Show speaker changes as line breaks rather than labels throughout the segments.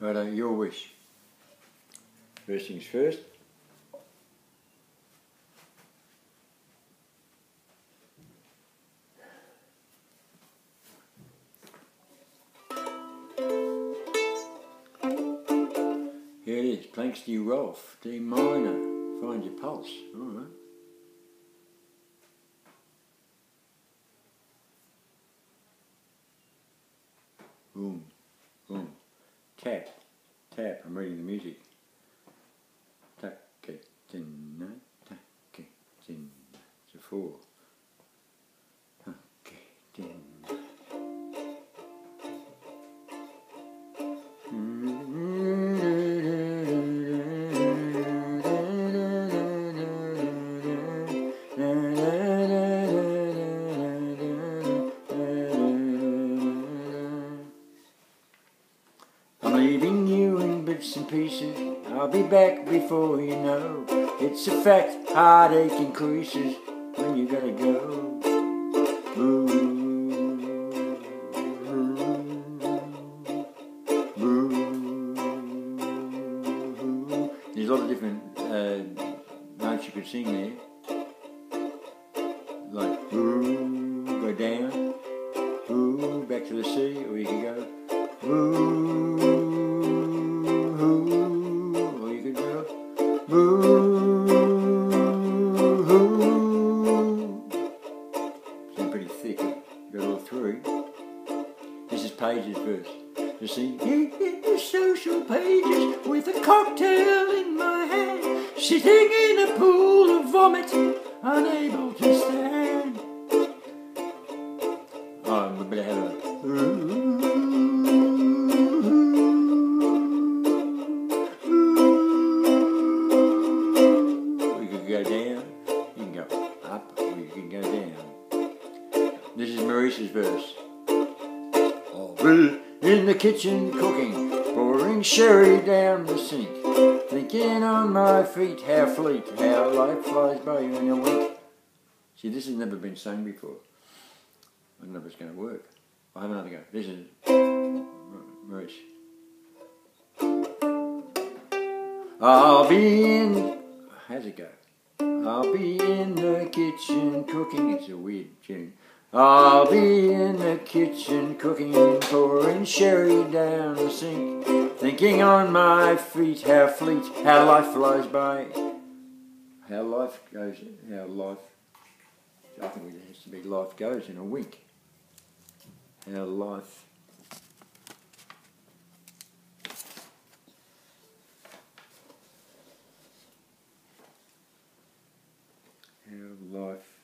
Righto, your wish. First things first. Here it is, Planxty Rolfe, D minor, find your pulse. Alright. Boom, boom. Tap, tap, I'm reading the music. Take, tin, take. It's a four. Pieces. I'll be back before you know. It's a fact, heartache increases when you gotta go. Ooh. There's a lot of different uh, notes you could sing there. Got all three. This is Page's verse. You see, social pages with a cocktail in my hand, sitting in a pool of vomit, unable to stand. Oh, I'm a bit ahead of it. We could go down, you can go up, or you can go down. This is Maurice's verse. I'll be in the kitchen cooking, pouring sherry down the sink, thinking on my feet how fleet, how life flies by you in a wink. See, this has never been sung before. I don't know if it's going to work. I'll have another go. This is Maurice. I'll be in. How's it go? I'll be in the kitchen cooking. It's a weird tune. I'll be in the kitchen cooking, and pouring sherry down the sink, thinking on my feet how fleet, how life flies by, how life goes, how life. I think it has to be life goes in a wink. How life. How life.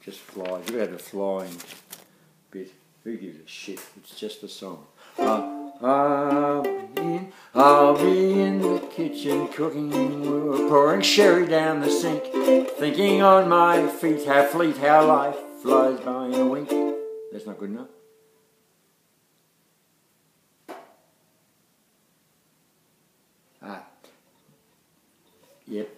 Just flies. You had a flying bit. Who gives a shit? It's just a song. Uh, I'll be in, I'll be in the kitchen cooking, pouring sherry down the sink, thinking on my feet how fleet, how life flies by in a wink. That's not good enough. Ah. Yep.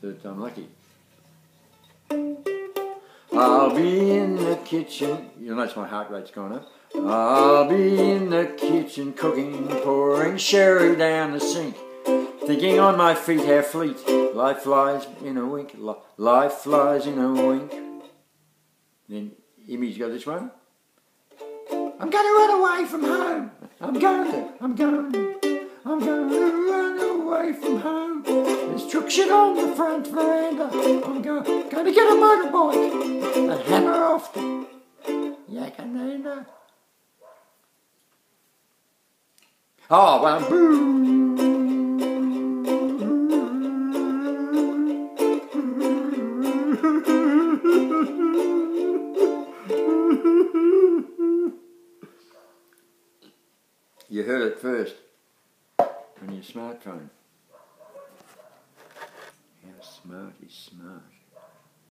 So it's unlucky. I'll be in the kitchen. You'll notice my heart rate's gone up. I'll be in the kitchen cooking, pouring sherry down the sink, thinking on my feet how fleet life flies in a wink. Life flies in a wink. Then Immy's got this one. I'm going to run away from home. I'm going to. I'm going to. I'm going to run away from home. Shit on the front veranda. I'm go, to get a motorbike and hammer off the Yakanina. Oh, ah, well, boo. You heard it first on your smartphone. Smart is smart?